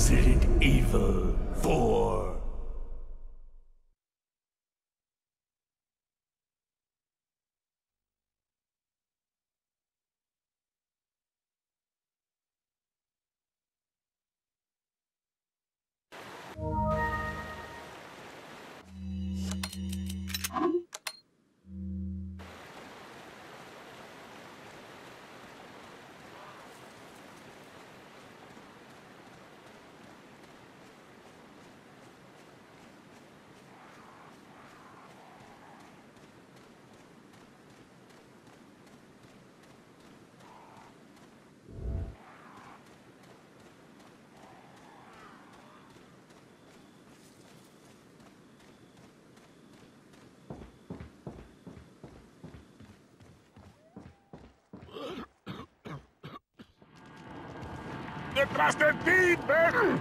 Resident Evil 4. ¡Detrás de ti, ven!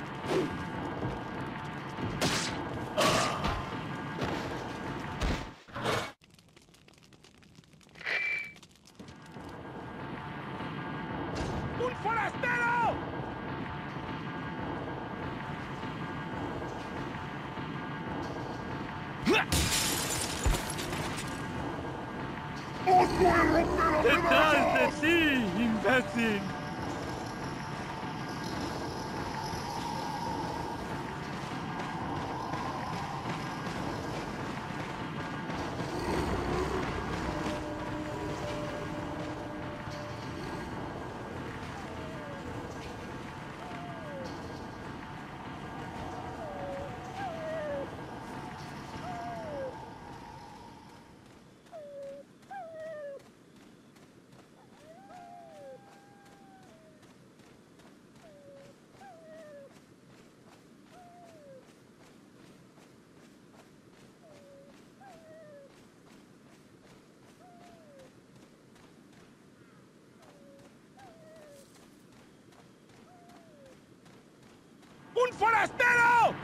Forastero!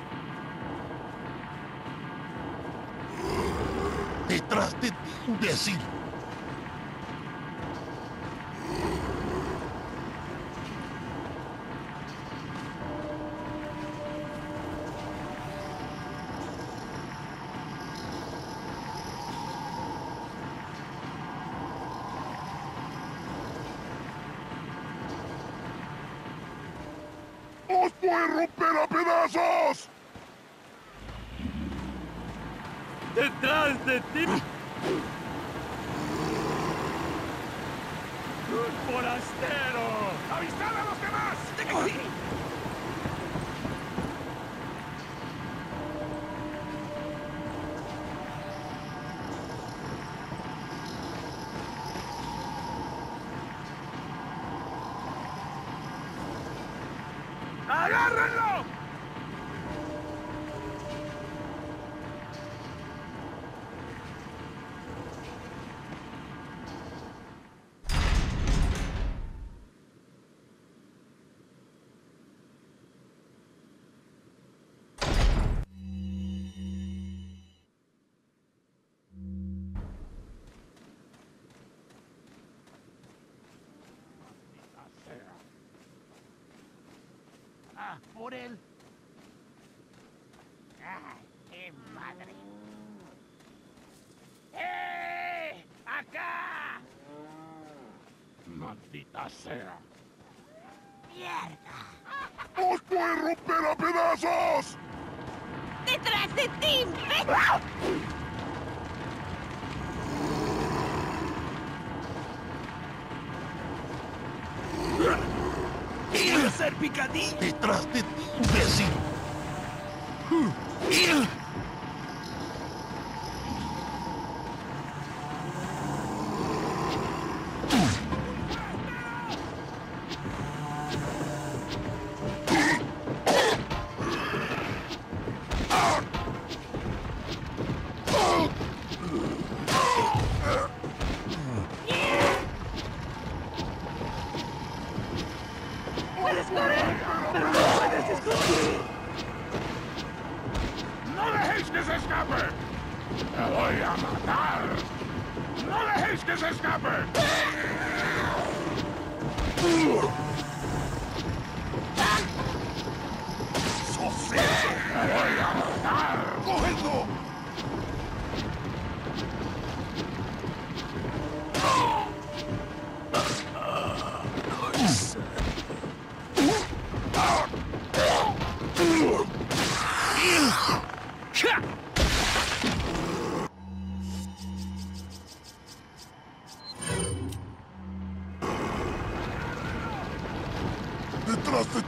Detrás de ti, imbécil. A romper a pedazos! ¡Detrás de ti! ¡Un forastero! ¡Avisad a los demás! ¡Agárrenlo! Por él. ¡Ay, qué madre! ¡Eh! ¡Acá! ¡Maldita sea! ¡Mierda! ¡Os voy a romper a pedazos! ¡Detrás de ti, imbécil! ¡Voy a hacer picadillo! Detrás de ti, imbécil. Escape! ¡Te voy a matar! ¡No dejéis que se escape! eso? ¡Te voy a matar! ¡Cógelo!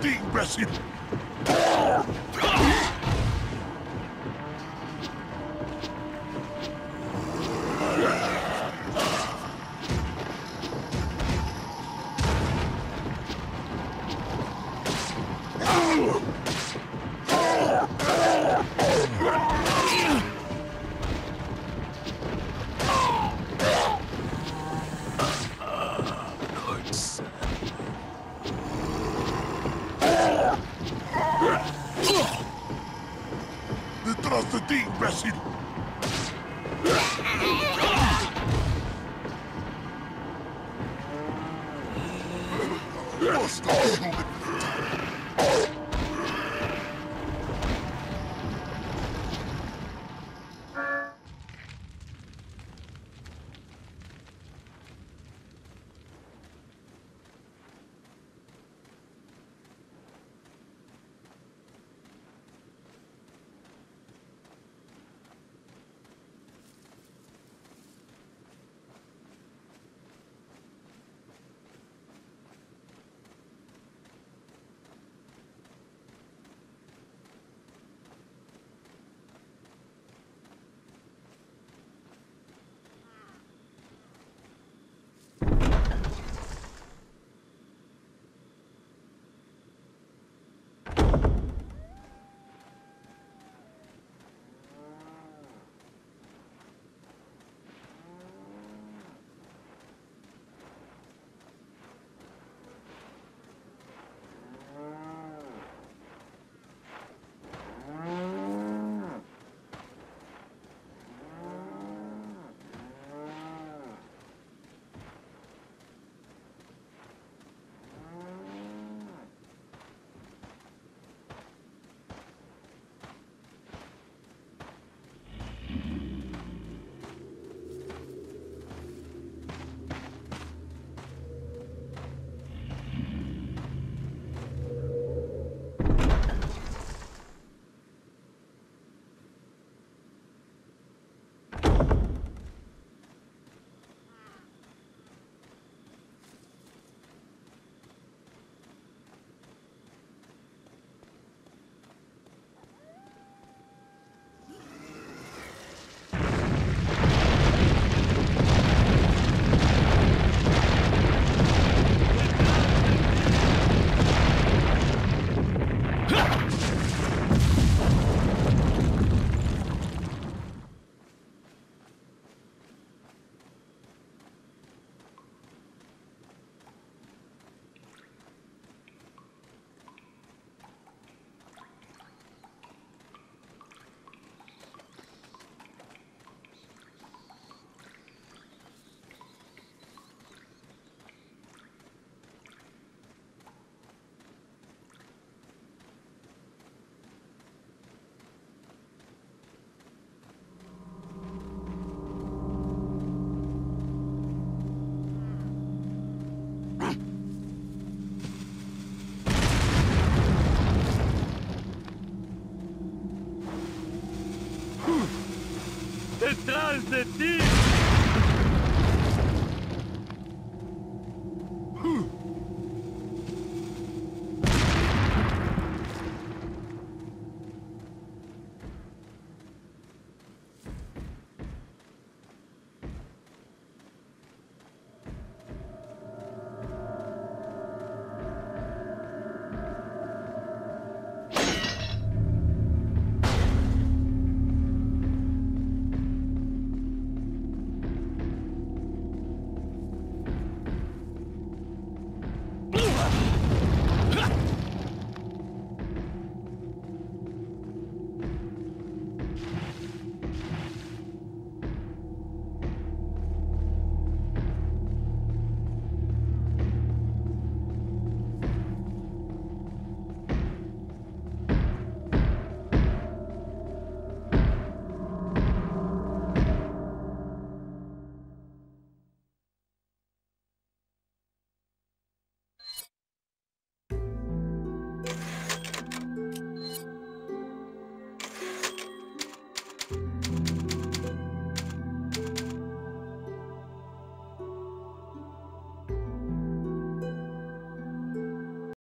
¡Detrás de Must de ti!